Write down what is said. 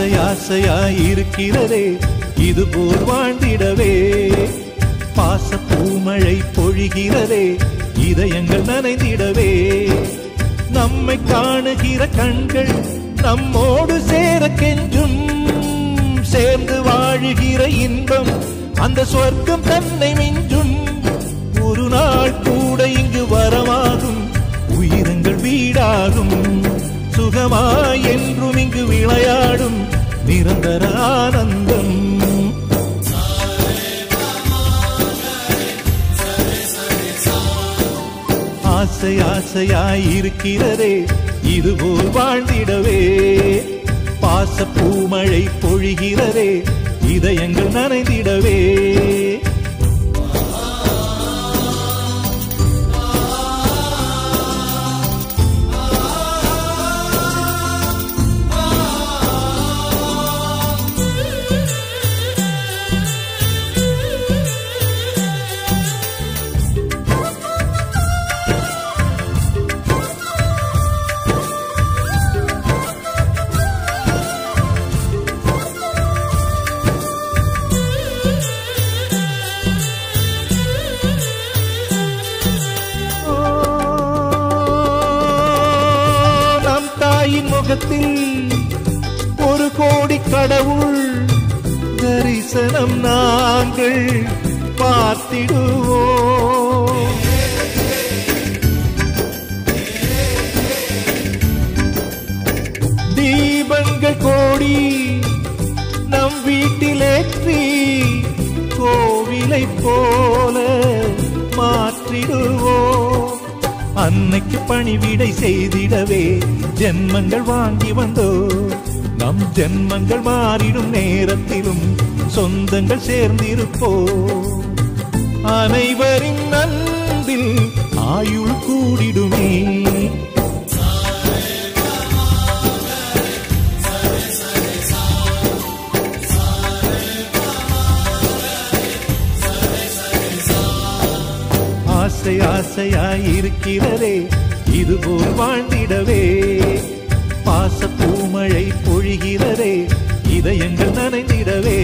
ஆசை ஆசையாய் இருக்கிறதே இது போல் வாழ்ந்திடவே. பாச பூமழை பொழிகிறதே இதயங்கள் நனைந்திடவே. நம்மை காணுகிற கண்கள் நம்மோடு சேர கெஞ்சும். சேர்ந்து வாழுகிற இன்பம் அந்த சொர்க்கம் தன்னை மிஞ்சும். ஒரு நாள் கூட இங்கு வரமாகும் உயிரங்கள் வீடாகும். சுகமாய் என்றும் இங்கு விளையாடும் நிரந்தர ஆனந்தம் ஆசை ஆசையாய் இருக்கிறதே இதுபோல் வாழ்ந்திடவே. பாச பூமழை பொழிகிறதே இதயங்கள் நனைந்திடவே. உலகத்தில் ஒரு கோடி கடவுள் தரிசனம் நாங்கள் பார்த்திடுவோம். தீபங்கள் கோடி நம் வீட்டிலேற்றி கோவிலை போல மாற்றிடுவோம். அன்னைக்கு பணிவிடை செய்திடவே ஜென்மங்கள் வாங்கி வந்தோ. நம் ஜென்மங்கள் மாறிடும் நேரத்திலும் சொந்தங்கள் சேர்ந்திருப்போ. அனைவரின் நன்பில் ஆயுள் கூடிடுமே. ஆசை ஆசையாய் இருக்கிறதே இதுபோல் வாழ்ந்திடவே. பாச பூமழை பொழிகிறதே இதயங்கள் நனைந்திடவே.